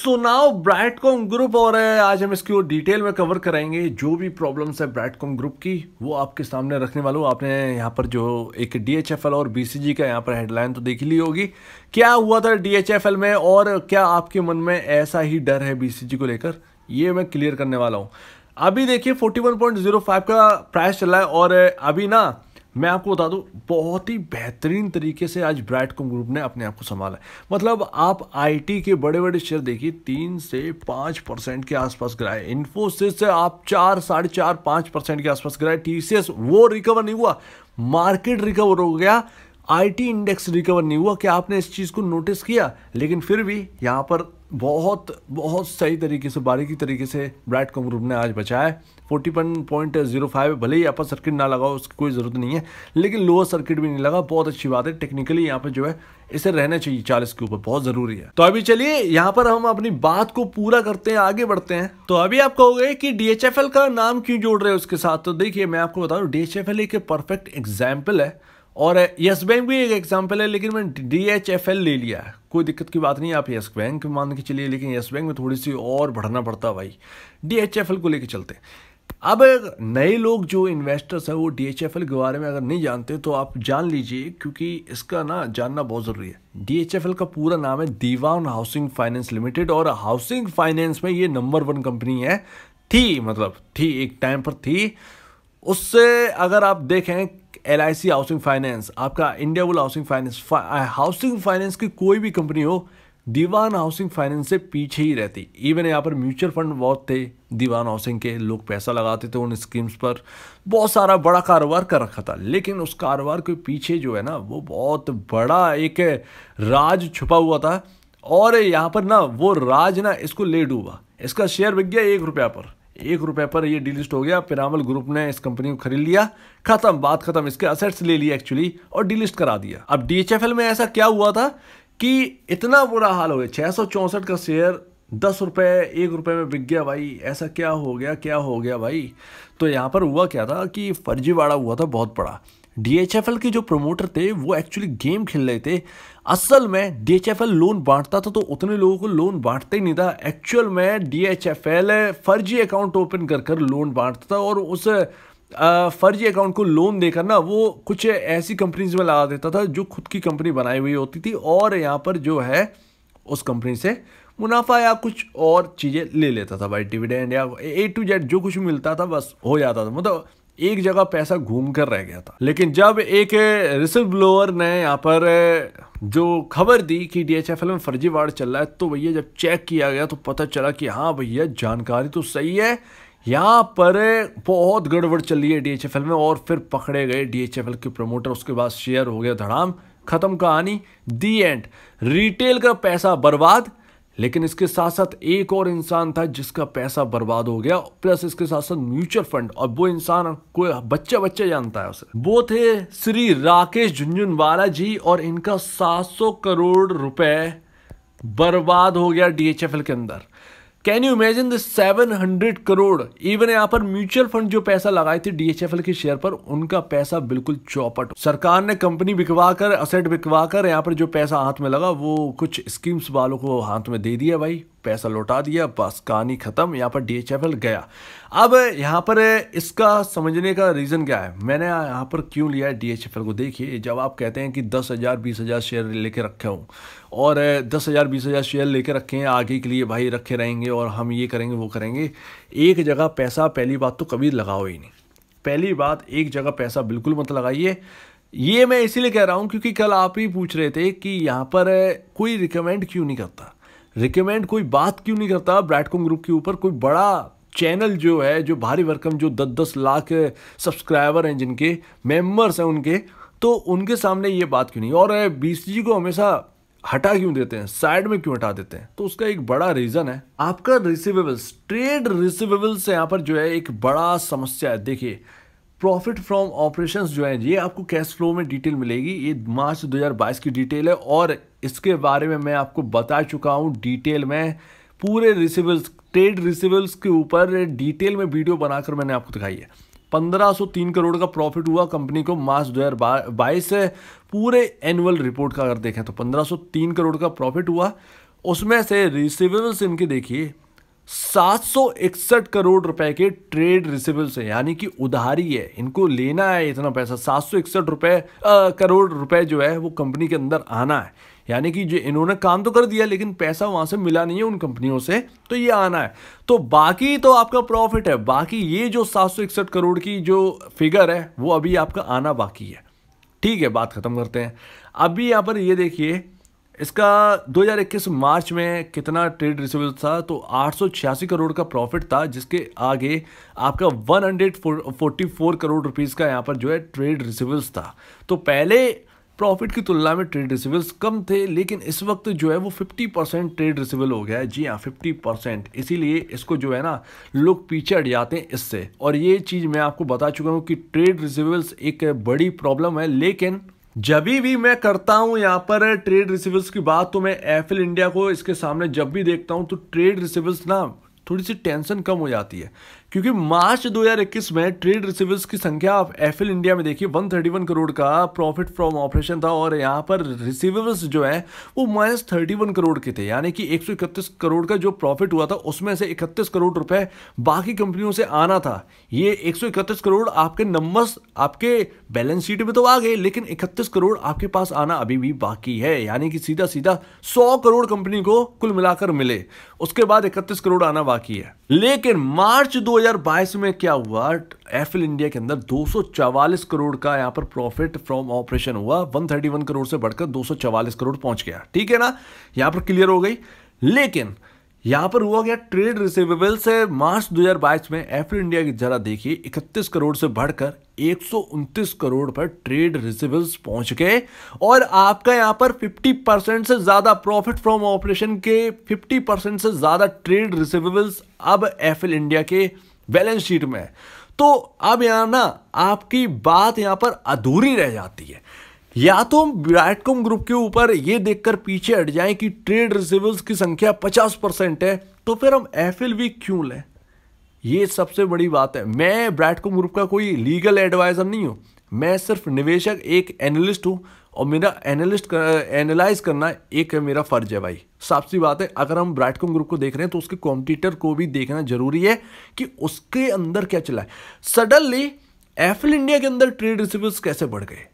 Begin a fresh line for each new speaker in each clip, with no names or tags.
सो now Brightcom group और आज हम इसकी डिटेल में कवर कराएँगे। जो भी प्रॉब्लम्स है ब्राइटकॉम ग्रुप की, वो आपके सामने रखने वाला हूँ। आपने यहाँ पर जो एक डीएचएफएल और बीसीजी का यहाँ पर हेडलाइन तो देख ली होगी। क्या हुआ था डीएचएफएल में और क्या आपके मन में ऐसा ही डर है बीसीजी को लेकर? ये मैं क्लियर करने वाला हूँ। अभी देखिए 41.05 का प्राइस चल है और अभी ना मैं आपको बता दूँ, बहुत ही बेहतरीन तरीके से आज ब्राइटकॉम ग्रुप ने अपने आप को संभाला मतलब आप आईटी के बड़े बड़े शेयर देखिए, तीन से पाँच परसेंट के आसपास गिराए इन्फोसिस से आप चार, साढ़े चार, पाँच परसेंट के आसपास गिराए टीसीएस वो रिकवर नहीं हुआ। मार्केट रिकवर हो गया। आईटी इंडेक्स रिकवर नहीं हुआ क्या आपने इस चीज़ को नोटिस किया। लेकिन फिर भी यहाँ पर बहुत बहुत सही तरीके से, बारीकी तरीके से ब्राइटकॉम ग्रुप ने आज बचाया forty one point zero five भले ही अपर सर्किट ना लगाओ, उसकी कोई ज़रूरत नहीं है, लेकिन लोअर सर्किट भी नहीं लगा, बहुत अच्छी बात है टेक्निकली यहाँ पे जो है, इसे रहना चाहिए चालीस के ऊपर, बहुत ज़रूरी है। तो अभी चलिए, यहाँ पर हम अपनी बात को पूरा करते हैं, आगे बढ़ते हैं। तो अभी आप कहोगे कि डीएचएफएल का नाम क्यों जोड़ रहे हैं उसके साथ? तो देखिए, मैं आपको बता दूँ डीएचएफएल एक परफेक्ट एग्ज़ाम्पल है, और यस बैंक भी एक एग्ज़ाम्पल है, लेकिन मैंने डी एच एफ़ एल ले लिया है। कोई दिक्कत की बात नहीं, आप यस बैंक मान के चलिए, लेकिन यस बैंक में थोड़ी सी और बढ़ना पड़ता भाई। डी एच एफ़ एल को लेके चलते अब नए लोग जो इन्वेस्टर्स हैं वो डी एच एफ़ एल के बारे में अगर नहीं जानते तो आप जान लीजिए, क्योंकि इसका ना जानना बहुत ज़रूरी है। डी एच एफ़ एल का पूरा नाम है दीवान हाउसिंग फाइनेंस लिमिटेड, और हाउसिंग फाइनेंस में ये नंबर वन कंपनी है। थी मतलब थी, एक टाइम पर थी। उससे अगर आप देखें एल हाउसिंग फाइनेंस, आपका Indiabulls housing finance housing finance की कोई भी कंपनी हो दीवान हाउसिंग फाइनेंस से पीछे ही रहती। इवन यहाँ पर म्यूचुअल फंड बहुत थे, दीवान हाउसिंग के लोग पैसा लगाते थे उन स्कीम्स पर। बहुत सारा बड़ा कारोबार कर रखा था, लेकिन उस कारोबार के पीछे जो है ना, वो बहुत बड़ा एक राज छुपा हुआ था। और यहाँ पर ना, वो राज ना इसको ले डूबा। इसका शेयर बिक गया एक रुपया पर। एक रुपए पर ये डिलिस्ट हो गया पिरामल ग्रुप ने इस कंपनी को खरीद लिया। खत्म, बात खत्म, इसके असेट्स ले लिया एक्चुअली और डिलिस्ट करा दिया। अब डीएचएफएल में ऐसा क्या हुआ था? कि इतना बुरा हाल हो गया। छह का शेयर, दस रुपये एक रुपये में बिक गया भाई। ऐसा क्या हो गया, क्या हो गया भाई? तो यहाँ पर हुआ क्या था कि फर्जीवाड़ा हुआ था बहुत बड़ा। डीएचएफएल के जो प्रमोटर थे, वो एक्चुअली गेम खेल रहे थे। असल में डीएचएफएल लोन बांटता था तो उतने लोगों को लोन बांटता ही नहीं था। एक्चुअल में डीएचएफएल फर्जी अकाउंट ओपन कर कर लोन बांटता था और उस फर्जी अकाउंट को लोन देकर ना वो कुछ ऐसी कंपनीज़ में लगा देता था जो खुद की कंपनी बनाई हुई होती थी और यहाँ पर जो है उस कंपनी से मुनाफा या कुछ और चीज़ें ले लेता था, भाई डिविडेंड या ए टू जेड जो कुछ मिलता था बस हो जाता था। मतलब एक जगह पैसा घूम कर रह गया था। लेकिन जब एक रिसिव ब्लोअर ने यहाँ पर जो खबर दी कि डीएचएफएल में फर्जीवाड़ चल रहा है तो भैया जब चेक किया गया तो पता चला कि हाँ भैया जानकारी तो सही है यहाँ पर बहुत गड़बड़ चल रही है डीएचएफएल में और फिर पकड़े गए डीएचएफएल के प्रमोटर उसके बाद शेयर हो गया धड़ाम, खत्म कहानी दी एंड रिटेल का पैसा बर्बाद, लेकिन इसके साथ साथ एक और इंसान था जिसका पैसा बर्बाद हो गया प्लस इसके साथ साथ म्यूचुअल फंड और वो इंसान कोई बच्चा बच्चा जानता है उसे। वो थे श्री राकेश झुंझुनवाला जी और इनका 700 करोड़ रुपए बर्बाद हो गया डीएचएफएल के अंदर। Can you imagine the seven hundred crore even यहाँ पर म्यूचुअल फंड जो पैसा लगाए थे डीएचएफएल के शेयर पर, उनका पैसा बिल्कुल चौपट। सरकार ने कंपनी बिकवा कर असेट बिकवा कर यहाँ पर जो पैसा हाथ में लगा, वो कुछ स्कीम्स वालों को हाथ में दे दिया भाई। पैसा लौटा दिया, बस कहानी खत्म, यहाँ पर डीएचएफएल गया। अब यहाँ पर इसका समझने का रीज़न क्या है? मैंने यहाँ पर क्यों लिया है डीएचएफएल को? देखिए, जब आप कहते हैं कि दस हज़ार, बीस हज़ार शेयर लेके रखे हूँ, और दस हज़ार, बीस हज़ार शेयर लेके रखे हैं, आगे के लिए भाई रखे रहेंगे, और हम ये करेंगे, वो करेंगे, एक जगह पैसा, पहली बात तो कभी लगाओ ही नहीं। पहली बात, एक जगह पैसा बिल्कुल मत लगाइए। ये मैं इसीलिए कह रहा हूँ, क्योंकि कल आप ही पूछ रहे थे कि यहाँ पर कोई रिकमेंड क्यों नहीं करता? रिकमेंड कोई बात क्यों नहीं करता ब्राडकॉम ग्रुप के ऊपर? कोई बड़ा चैनल जो है, जो भारी भरकम जो दस दस लाख सब्सक्राइबर हैं जिनके मेंबर्स हैं उनके तो उनके सामने ये बात क्यों नहीं? और बीसीजी को हमेशा हटा क्यों देते हैं? साइड में क्यों हटा देते हैं? तो उसका एक बड़ा रीजन है। आपका रिसिवेबल्स ट्रेड रिसिवेबल्स यहाँ पर जो है एक बड़ा समस्या है। देखिए प्रॉफिट फ्रॉम ऑपरेशंस जो है ये आपको कैश फ्लो में डिटेल मिलेगी। ये मार्च 2022 की डिटेल है और इसके बारे में मैं आपको बता चुका हूँ डिटेल में। पूरे रिसिवल्स ट्रेड रिसीवल्स के ऊपर डिटेल में वीडियो बनाकर मैंने आपको दिखाई है। 1503 करोड़ का प्रॉफिट हुआ कंपनी को मार्च 2022 से पूरे एनुअल रिपोर्ट का अगर देखें तो 1503 करोड़ का प्रॉफिट हुआ। उसमें से रिसीवेबल्स इनके देखिए। सात सौ इकसठ करोड़ रुपए के ट्रेड रिसीवेबल्स है। यानी कि उधारी है। इनको लेना है इतना पैसा। सात सौ इकसठ करोड़ रुपए जो है वो कंपनी के अंदर आना है। यानी कि जो इन्होंने काम तो कर दिया, लेकिन पैसा वहाँ से मिला नहीं है उन कंपनियों से तो ये आना है। तो बाकी तो आपका प्रॉफिट है। बाकी ये जो सात सौ इकसठ करोड़ की जो फिगर है, वो अभी आपका आना बाकी है। ठीक है, बात खत्म करते हैं। अभी यहाँ पर ये देखिए इसका 2021 मार्च में कितना ट्रेड रिसीवेबल था? तो आठ सौ छियासी करोड़ का प्रॉफिट था, जिसके आगे आपका 144 करोड़ रुपीस का यहाँ पर जो है ट्रेड रिसीवेबल्स था। तो पहले प्रॉफिट की तुलना में ट्रेड रिसीवेबल्स कम थे, लेकिन इस वक्त जो है वो 50 परसेंट ट्रेड रिसीवेबल हो गया है। जी हाँ 50 परसेंट इसीलिए इसको जो है ना, लोग पीछे हट जाते हैं इससे। और ये चीज़ मैं आपको बता चुका हूँ कि ट्रेड रिसीवेबल्स एक बड़ी प्रॉब्लम है, लेकिन जब भी मैं करता हूँ यहाँ पर ट्रेड रिसीवर्स की बात तो मैं एफ़ इंडिया को इसके सामने जब भी देखता हूँ तो ट्रेड रिसीवर्स ना थोड़ी सी टेंशन कम हो जाती है। क्योंकि मार्च 2021 में ट्रेड रिसीवेबल्स की संख्या आप एफिल इंडिया में देखिए 131 करोड़ का प्रॉफिट फ्रॉम ऑपरेशन था और यहाँ पर रिसीवेबल्स जो है, वो माइनस थर्टी करोड़ के थे। यानी कि 131 करोड़ का जो प्रॉफिट हुआ था, उसमें से 31 करोड़ रुपए बाकी कंपनियों से आना था। ये 131 करोड़ आपके नंबर्स आपके बैलेंस शीट में तो आ गए, लेकिन इकतीस करोड़ आपके पास आना अभी भी बाकी है। यानी कि सीधा सीधा सौ करोड़ कंपनी को कुल मिलाकर मिले। उसके बाद इकतीस करोड़ आना बाकी है। लेकिन मार्च 2022 में क्या हुआ? एफिल इंडिया के अंदर 244 करोड़ का यहाँ पर प्रॉफिट फ्रॉम ऑपरेशन हुआ। 131 करोड़ से बढ़कर 244 करोड़ पहुँच गया। ठीक है ना? यहाँ पर क्लियर हो गई। लेकिन यहाँ पर हुआ गया ट्रेड रिसीवेबल से मार्च 2022 में एफिल इंडिया की जरा देखिए 31 करोड़ से बढ़कर एक करोड़ पर ट्रेड रिसीवेबल्स पहुँच गए। और आपका यहाँ पर 50 परसेंट से ज़्यादा प्रॉफिट फ्रॉम ऑपरेशन के 50 परसेंट से ज़्यादा ट्रेड रिसीवेबल्स अब एफिल इंडिया के बैलेंस शीट में तो अब यहाँ ना आपकी बात यहाँ पर अधूरी रह जाती है। या तो हम ब्राइटकॉम ग्रुप के ऊपर ये देखकर पीछे हट जाएँ कि ट्रेड रिसिवल्स की संख्या 50 परसेंट है तो फिर हम एफएलवी क्यों लें? ये सबसे बड़ी बात है। मैं ब्राइटकॉम ग्रुप का कोई लीगल एडवाइजर नहीं हूँ। मैं सिर्फ़ निवेशक एक एनालिस्ट हूँ और मेरा एनालिस्ट कर, एनालाइज करना एक है मेरा फ़र्ज़ है भाई। साफ़ सी बात है अगर हम ब्राइटकॉम ग्रुप को देख रहे हैं तो उसके कॉम्पिटिटर को भी देखना ज़रूरी है कि उसके अंदर क्या चला है। सडनली एफिल इंडिया के अंदर ट्रेड रिसीवेबल्स कैसे बढ़ गए?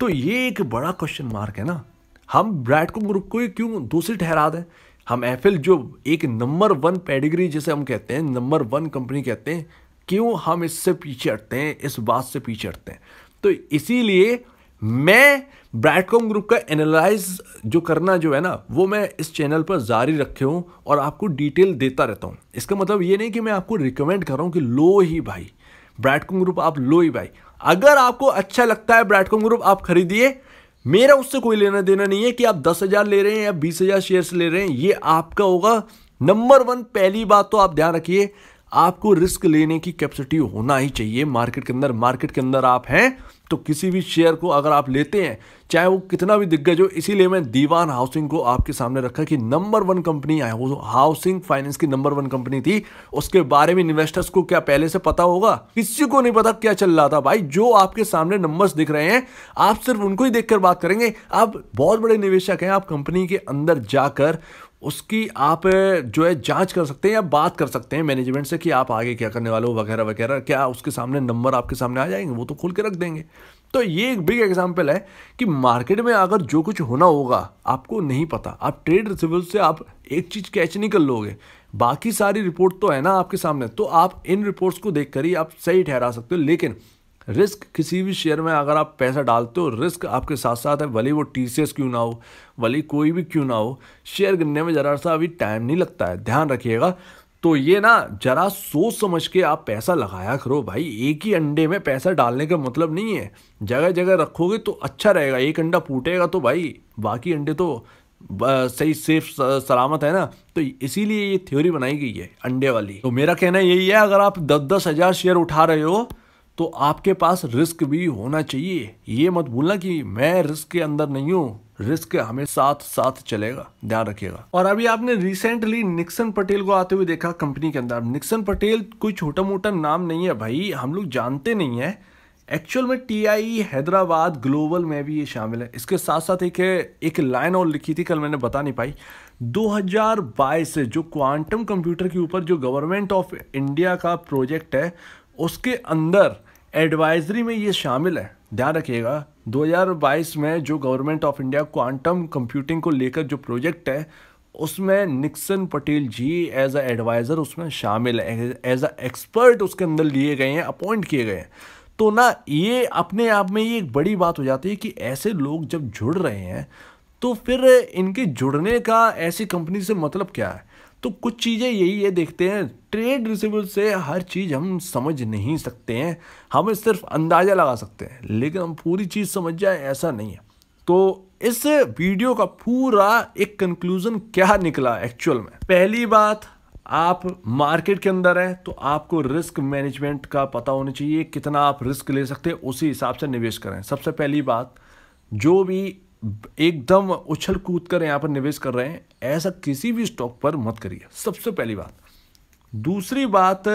तो ये एक बड़ा क्वेश्चन मार्क है ना। हम ब्राइटकॉम ग्रुप को क्यों दूसरी ठहरा दें? हम एफिल जो एक नंबर वन पेडिग्री जिसे हम कहते हैं नंबर वन कंपनी कहते हैं क्यों हम इससे पीछे हटते हैं इस बात से पीछे हटते हैं? तो इसीलिए मैं ब्राइटकॉम ग्रुप का एनालाइज जो करना जो है ना, वो मैं इस चैनल पर जारी रखे हूँ और आपको डिटेल देता रहता हूँ। इसका मतलब ये नहीं कि मैं आपको रिकमेंड कर रहा हूँ कि लो ही भाई। ब्रैडकॉम ग्रुप आप लो ही भाई। अगर आपको अच्छा लगता है ब्राइटकॉम ग्रुप आप खरीदिए, मेरा उससे कोई लेना देना नहीं है कि आप दस हज़ार ले रहे हैं या बीस हज़ार शेयर ले रहे हैं, ये आपका होगा। नंबर वन पहली बात तो आप ध्यान रखिए आपको रिस्क लेने की कैपेसिटी होना ही चाहिए। मार्केट के अंदर, मार्केट के अंदर आप हैं तो किसी भी शेयर को अगर आप लेते हैं, चाहे वो कितना भी दिग्गज हो, इसीलिए मैं दीवान हाउसिंग को आपके सामने रखा कि नंबर वन कंपनी है। वो हाउसिंग फाइनेंस की नंबर वन कंपनी थी। उसके बारे में इन्वेस्टर्स को क्या पहले से पता होगा? किसी को नहीं पता क्या चल रहा था भाई। जो आपके सामने नंबर्स दिख रहे हैं, आप सिर्फ़ उनको ही देखकर बात करेंगे। आप बहुत बड़े निवेशक हैं। आप कंपनी के अंदर जाकर उसकी आप जो है, जाँच कर सकते हैं या बात कर सकते हैं मैनेजमेंट से कि आप आगे क्या करने वाले हो, वगैरह वगैरह, क्या उसके सामने नंबर आपके सामने आ जाएँगे, वो तो खुल के रख देंगे। तो ये एक बिग एग्ज़ाम्पल है कि मार्केट में अगर जो कुछ होना होगा, आपको नहीं पता, आप ट्रेड रिसिवल से आप एक चीज़ कैच नहीं कर लोगे। बाकी सारी रिपोर्ट तो है ना आपके सामने तो आप इन रिपोर्ट्स को देख कर ही आप सही ठहरा सकते हो। लेकिन रिस्क किसी भी शेयर में अगर आप पैसा डालते हो, रिस्क आपके साथ साथ है, भले वो टीसीएस क्यों ना हो, भले कोई भी क्यों ना हो, शेयर गिनने में ज़रा सा अभी टाइम नहीं लगता है। ध्यान रखिएगा। तो ये ना, जरा सोच समझ के आप पैसा लगाया करो भाई। एक ही अंडे में पैसा डालने का मतलब नहीं है। जगह जगह रखोगे तो अच्छा रहेगा। एक अंडा फूटेगा तो भाई, बाकी अंडे तो सही, सेफ़ सलामत है ना। तो इसीलिए ये थ्योरी बनाई गई है, अंडे वाली। तो मेरा कहना यही है, अगर आप दस दस हज़ार शेयर उठा रहे हो तो आपके पास रिस्क भी होना चाहिए। ये मत भूलना कि मैं रिस्क के अंदर नहीं हूँ। रिस्क हमें साथ साथ चलेगा, ध्यान रखिएगा। और अभी आपने रिसेंटली निक्सन पटेल को आते हुए देखा कंपनी के अंदर। निक्सन पटेल कोई छोटा मोटा नाम नहीं है भाई, हम लोग जानते नहीं है। एक्चुअल में टीआई हैदराबाद ग्लोबल में भी ये शामिल है। इसके साथ साथ एक एक लाइन और लिखी थी, कल मैंने बता नहीं पाई। 2022 से जो क्वांटम कंप्यूटर के ऊपर जो गवर्नमेंट ऑफ़ इंडिया का प्रोजेक्ट है उसके अंदर एडवाइजरी में ये शामिल है। ध्यान रखिएगा 2022 में जो government of India quantum computing को लेकर जो प्रोजेक्ट है, उसमें Nixon Patel ji as a adviser उसमें शामिल है। एज अ एक्सपर्ट उसके अंदर लिए गए हैं अपॉइंट किए गए हैं। तो ना ये अपने आप में ये एक बड़ी बात हो जाती है कि ऐसे लोग जब जुड़ रहे हैं तो फिर इनके जुड़ने का ऐसी कंपनी से मतलब क्या है? तो कुछ चीज़ें यही है देखते हैं ट्रेड रिसिबल से हर चीज़ हम समझ नहीं सकते हैं, हम सिर्फ़ अंदाज़ा लगा सकते हैं, लेकिन हम पूरी चीज़ समझ जाए, ऐसा नहीं है। तो इस वीडियो का पूरा एक कंक्लूजन क्या निकला एक्चुअल में? पहली बात, आप मार्केट के अंदर हैं तो आपको रिस्क मैनेजमेंट का पता होना चाहिए, कितना आप रिस्क ले सकते हैं, उसी हिसाब से निवेश करें। सबसे पहली बात, जो भी एकदम उछल कूद कर यहाँ पर निवेश कर रहे हैं। ऐसा किसी भी स्टॉक पर मत करिए। सबसे पहली बात। दूसरी बात,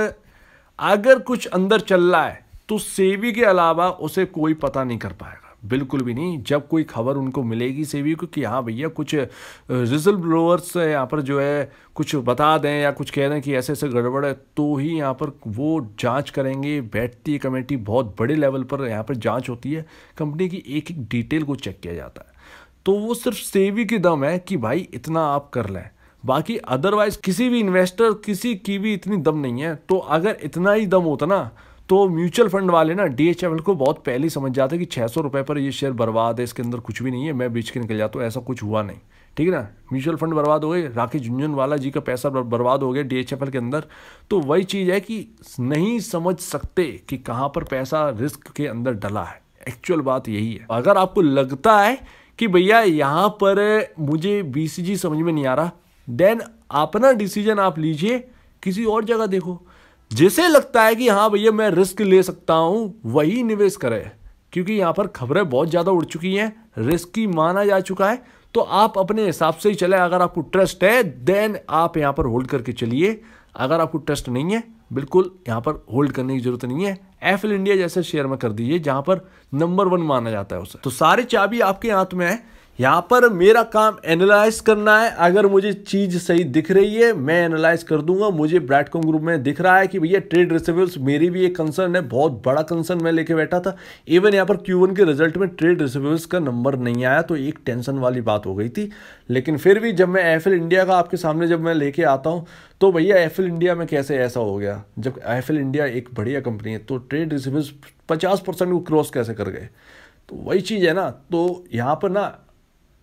अगर कुछ अंदर चल रहा है तो सेवी के अलावा उसे कोई पता नहीं कर पाएगा। बिल्कुल भी नहीं। जब कोई खबर उनको मिलेगी सेवी को कि हाँ भैया कुछ रिज़ल्ट ब्लोअर्स यहाँ पर जो है, कुछ बता दें या कुछ कह दें कि ऐसे ऐसे गड़बड़ है तो ही यहाँ पर वो जाँच करेंगे। बैठती है कमेटी बहुत बड़े लेवल पर यहाँ पर जाँच होती है। कंपनी की एक एक डिटेल को चेक किया जाता है। तो वो सिर्फ़ सेवी की दम है कि भाई इतना आप कर लें। बाकी अदरवाइज़ किसी भी इन्वेस्टर किसी की भी इतनी दम नहीं है। तो अगर इतना ही दम होता ना तो म्यूचुअल फंड वाले ना डी एच को बहुत पहले ही समझ जाते कि छः सौ रुपये पर ये शेयर बर्बाद है, इसके अंदर कुछ भी नहीं है, मैं बेच के निकल जाता हूँ, ऐसा कुछ हुआ नहीं। ठीक है ना? म्यूचुअल फंड बर्बाद हो गए, राकेश झुंझुनवाला जी का पैसा बर्बाद हो गया डीएचएफएल के अंदर। तो वही चीज़ है कि नहीं समझ सकते कि कहाँ पर पैसा रिस्क के अंदर डला है। एक्चुअल बात यही है। अगर आपको लगता है कि भैया यहाँ पर मुझे बीसीजी समझ में नहीं आ रहा, देन अपना डिसीज़न आप लीजिए, किसी और जगह देखो। जिसे लगता है कि हाँ भैया मैं रिस्क ले सकता हूँ, वही निवेश करे। क्योंकि यहाँ पर खबरें बहुत ज़्यादा उड़ चुकी हैं, रिस्क की माना जा चुका है। तो आप अपने हिसाब से ही चले। अगर आपको ट्रस्ट है, देन आप यहाँ पर होल्ड करके चलिए। अगर आपको ट्रस्ट नहीं है, बिल्कुल यहाँ पर होल्ड करने की ज़रूरत नहीं है। एफिल इंडिया जैसे शेयर में कर दीजिए, जहाँ पर नंबर वन माना जाता है उसे। तो सारी चाबी आपके हाथ में है। यहाँ पर मेरा काम एनालाइज करना है। अगर मुझे चीज़ सही दिख रही है, मैं एनालाइज कर दूँगा। मुझे ब्रैडकॉम ग्रुप में दिख रहा है कि भैया ट्रेड रिसिवेबल्स मेरी भी एक कंसर्न है, बहुत बड़ा कंसर्न मैं लेके बैठा था। इवन यहाँ पर क्यू के रिज़ल्ट में ट्रेड रिसिवेबल्स का नंबर नहीं आया तो एक टेंशन वाली बात हो गई थी। लेकिन फिर भी जब मैं एफ़ इंडिया का आपके सामने जब मैं लेके आता हूँ तो भैया एफ़ इंडिया में कैसे ऐसा हो गया? जब एफ़ इंडिया एक बढ़िया कंपनी है तो ट्रेड रिसिवेबल्स पचास परसेंट को क्रॉस कैसे कर गए? तो वही चीज़ है ना। तो यहाँ पर ना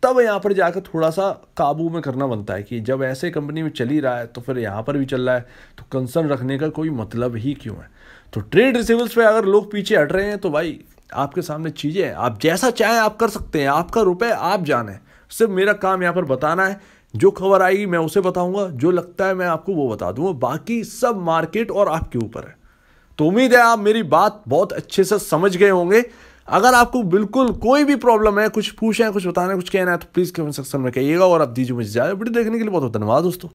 तब यहाँ पर जाकर थोड़ा सा काबू में करना बनता है कि जब ऐसे कंपनी में चल ही रहा है तो फिर यहाँ पर भी चल रहा है। तो कंसर्न रखने का कोई मतलब ही क्यों है? तो ट्रेड रिसिवल्स पे अगर लोग पीछे हट रहे हैं तो भाई, आपके सामने चीज़ें आप जैसा चाहें आप कर सकते हैं। आपका रुपये आप जाने। सिर्फ़ मेरा काम यहाँ पर बताना है। जो खबर आएगी, मैं उसे बताऊँगा। जो लगता है, मैं आपको वो बता दूँगा। बाकी सब मार्केट और आपके ऊपर है। तो उम्मीद है आप मेरी बात बहुत अच्छे से समझ गए होंगे। अगर आपको बिल्कुल कोई भी प्रॉब्लम है, कुछ पूछना है, कुछ बताना है, कुछ कहना है तो प्लीज़ कमेंट सेक्शन में कहिएगा और आप दीजिए मुझे ज़्यादा वीडियो देखने के लिए बहुत बहुत धन्यवाद दोस्तों।